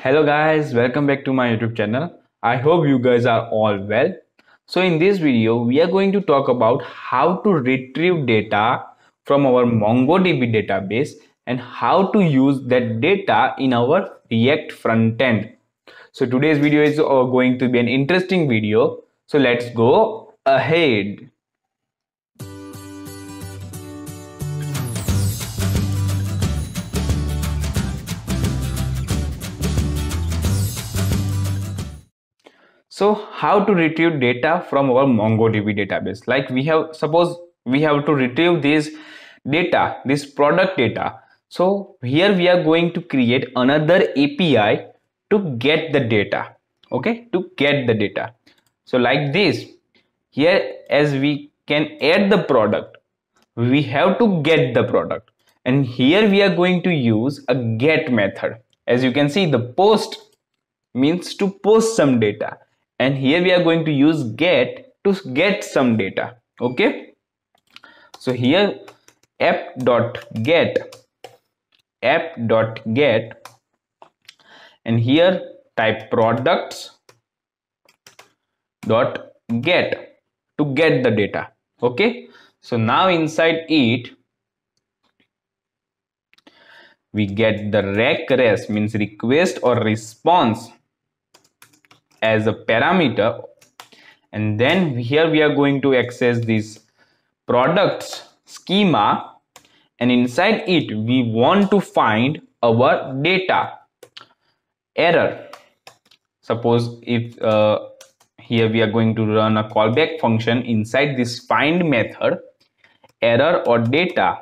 hello guys welcome back to my youtube channel. I hope you guys are all well. So in this video we are going to talk about how to retrieve data from our mongodb database and how to use that data in our react front end so today's video is uh, going to be an interesting video. So let's go ahead so how to retrieve data from our mongodb database? Like we have suppose we have to retrieve this data this product data. So here we are going to create another api to get the data okay? To get the data. So like this. Here as we can add the product we have to get the product. And here we are going to use a get method. As you can see the post means to post some data and here we are going to use get to get some data. Okay? So here app dot get app dot get and here type products dot get to get the data. Okay? So now inside it we get the request means request or response as a parameter. And then here we are going to access this products schema. And inside it we want to find our data. Error. Suppose if uh, here we are going to run a callback function inside this find method error or data.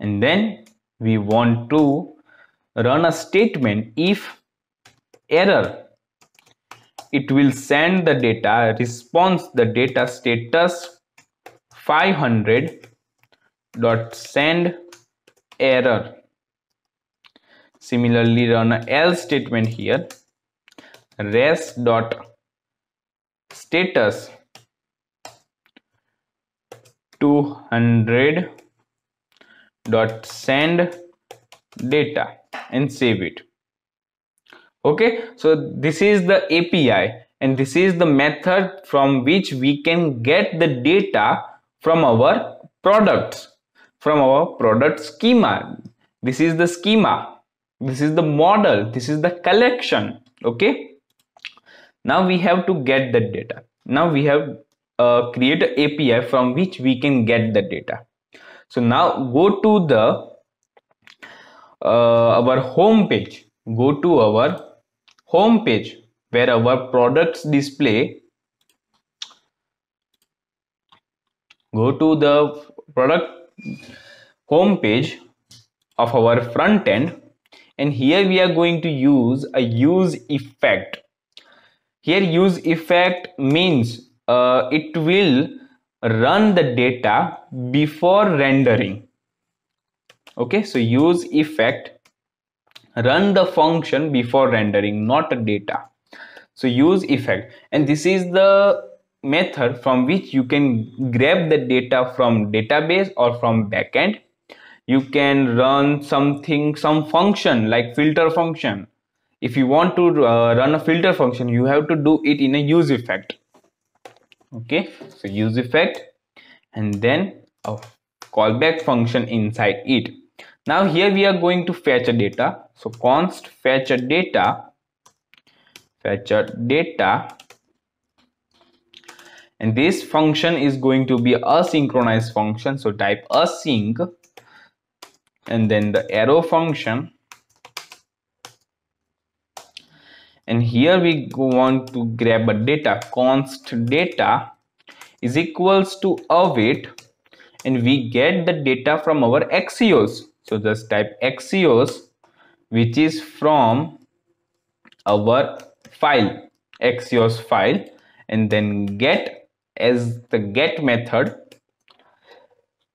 And then we want to run a statement if error it will send the data response the data status 500 dot send error. Similarly run a else statement here. Res dot status 200 dot send data and save it okay so this is the api and this is the method from which we can get the data from our products from our product schema. This is the schema. This is the model. This is the collection. Okay? Now we have to get the data. Now we have uh, create an api from which we can get the data. So now go to the uh, our home page go to our home page where our products display go to the product home page of our front end and here we are going to use a use effect. Here use effect means uh, it will run the data before rendering. Okay so use effect run the function before rendering not a data. So use effect. And this is the method from which you can grab the data from database or from backend. You can run something some function like filter function. If you want to uh, run a filter function you have to do it in a use effect. Okay so use effect. And then a callback function inside it now here we are going to fetch a data. So const fetch a data fetch a data. And this function is going to be a synchronized function. So type async and then the arrow function. And here we want to grab a data. Const data is equals to await and we get the data from our axios so just type axios which is from our file axios file and then get as the get method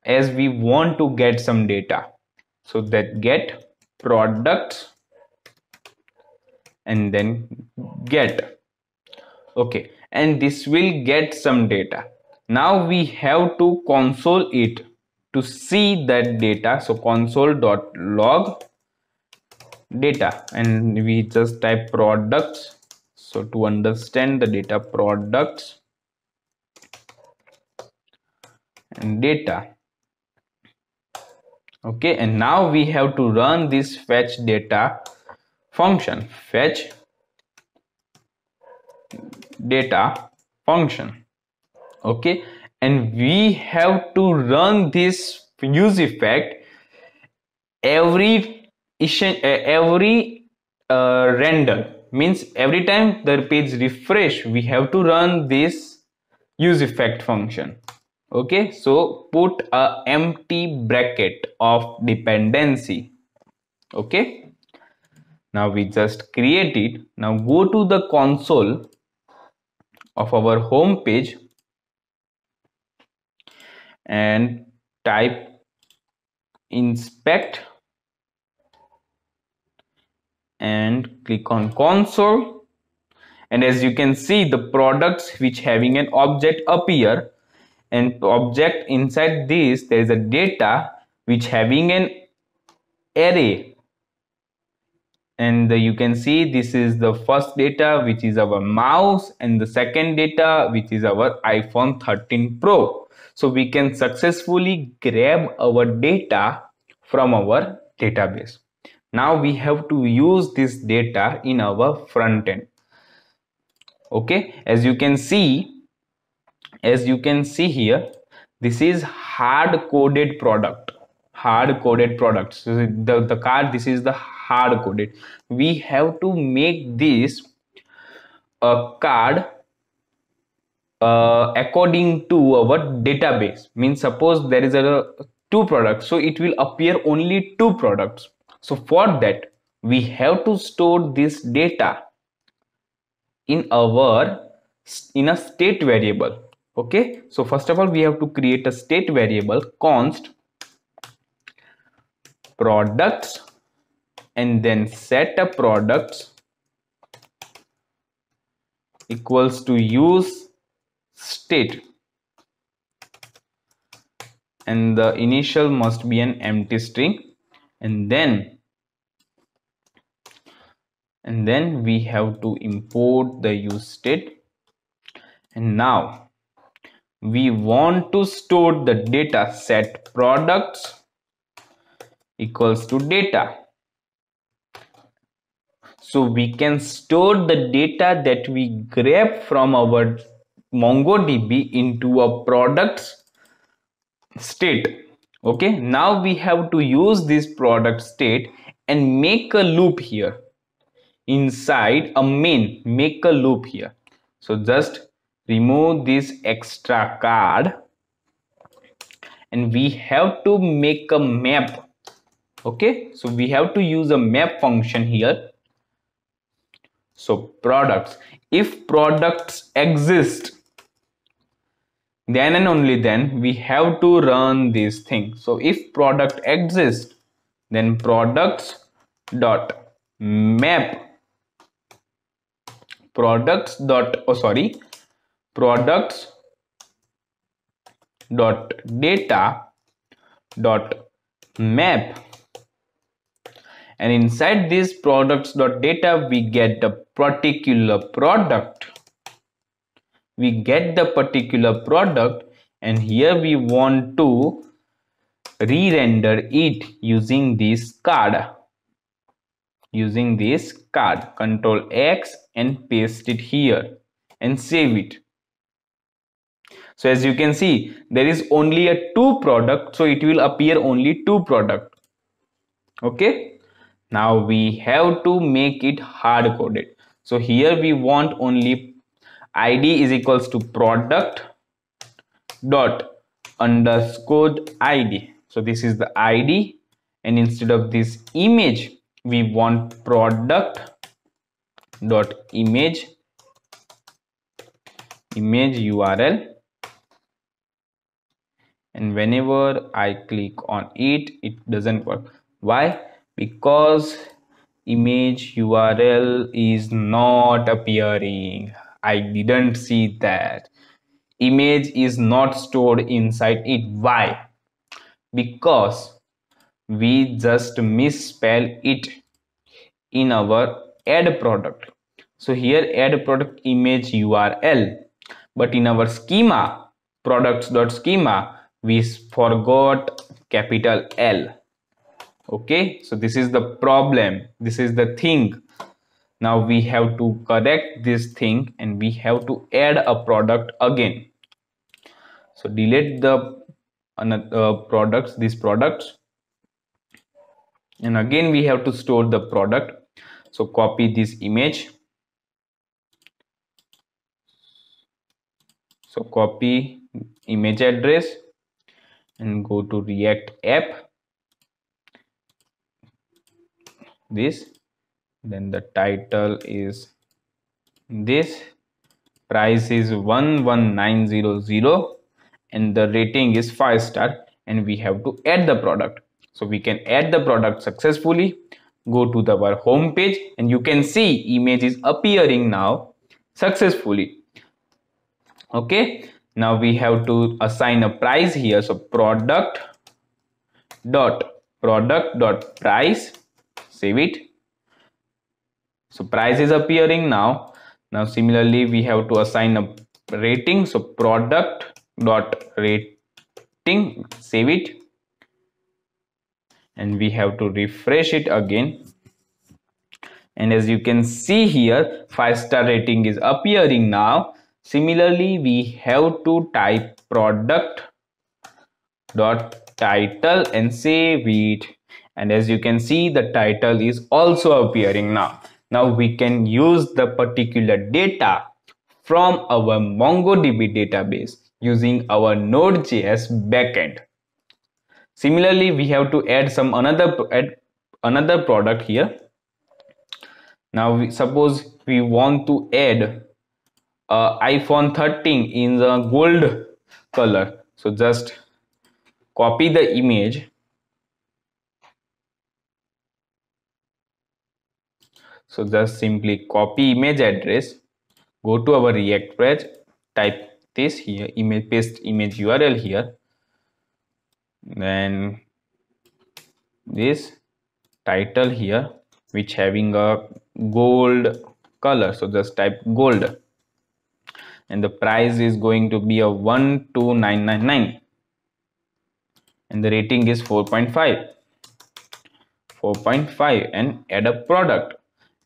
as we want to get some data. So that get products and then get. Okay. And this will get some data. Now we have to console it to see that data. So console.log data. And we just type products. So to understand the data products and data. Okay and now we have to run this fetch data function. Fetch data function. Okay and we have to run this use effect every every uh, render. Means every time the page refresh we have to run this use effect function. Okay so put a empty bracket of dependency. Okay now we just create it. Now go to the console of our home page and type inspect and click on console. And as you can see the products which having an object appear and object inside this there is a data which having an array. And you can see this is the first data which is our mouse and the second data which is our iphone 13 pro so we can successfully grab our data from our database. Now we have to use this data in our front end. Okay? As you can see as you can see here this is hard coded product. Hard coded products so the, the card this is the hard coded. We have to make this a card uh, according to our database. Means suppose there is a two products so it will appear only two products. So for that we have to store this data in our in a state variable. Okay? So first of all we have to create a state variable const products and then set a products equals to use state. And the initial must be an empty string. And then and then we have to import the use state. And now we want to store the data set products equals to data. So we can store the data that we grab from our mongodb into a products state. Okay now we have to use this product state and make a loop here. Inside a main make a loop here. So just remove this extra card and we have to make a map. Okay so we have to use a map function here. So products if products exist then and only then we have to run this thing so if product exists then products dot map. Products dot oh sorry. Products dot data dot map. And inside this products dot data we get the particular product we get the particular product and here we want to re-render it using this card. Using this card. Control x and paste it here and save it. So as you can see there is only a two product so it will appear only two product. Okay? Now we have to make it hard coded. So here we want only id is equals to product dot underscore id so this is the id and instead of this image we want product dot image image url and whenever I click on it it doesn't work. Why? Because image URL is not appearing I didn't see that. Image is not stored inside it. Why? Because we just misspell it in our add product. So here add product image url but in our schema products.schema we forgot capital l. Okay? So this is the problem. This is the thing now we have to correct this thing and we have to add a product again. So delete the uh, products these products. And again we have to store the product. So copy this image. So copy image address and go to react app. This then the title is this. Price is 11900 and the rating is 5 star and we have to add the product. So we can add the product successfully. Go to the, our home page and you can see image is appearing now successfully. Okay. Now we have to assign a price here. So product dot product dot price. Save it so price is appearing now. Now similarly we have to assign a rating. So product dot rating save it. And we have to refresh it again. And as you can see here five star rating is appearing now. Similarly we have to type product dot title and save it. And as you can see the title is also appearing now now we can use the particular data from our MongoDB database using our Node.js backend. Similarly, we have to add some another add another product here. Now, we, suppose we want to add uh, iPhone 13 in the gold color. So just copy the image so just simply copy image address go to our react page type this here image paste image url here. Then this title here which having a gold color. So just type gold. And the price is going to be a 12999 and the rating is 4.5 4.5 and add a product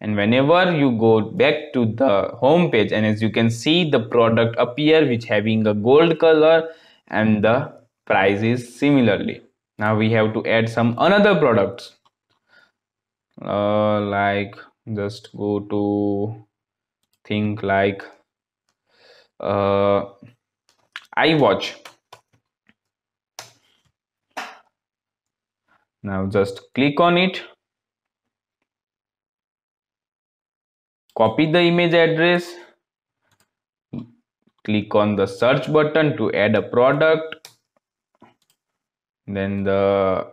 and whenever you go back to the home page and as you can see the product appear which having a gold color and the price is similarly. Now we have to add some another products. Uh, like just go to think like uh, watch. now just click on it copy the image address. Click on the search button to add a product. Then the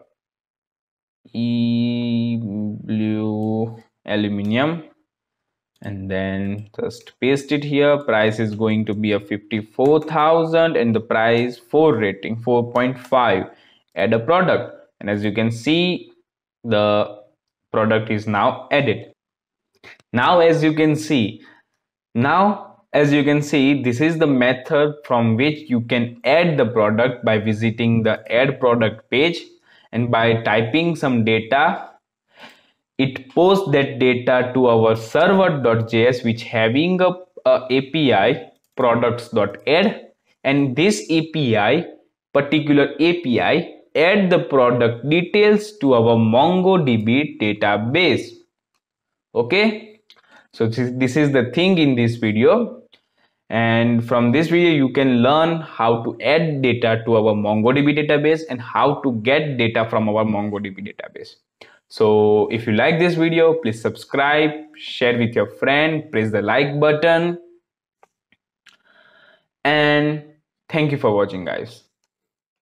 e blue aluminium. And then just paste it here. Price is going to be a 54000 and the price 4 rating 4.5 add a product. And as you can see the product is now added now as you can see now as you can see this is the method from which you can add the product by visiting the add product page and by typing some data. It posts that data to our server.js which having a, a api products.add and this api particular api add the product details to our mongodb database okay? So this is the thing in this video. And from this video you can learn how to add data to our mongodb database and how to get data from our mongodb database. So if you like this video please subscribe share with your friend press the like button. And thank you for watching guys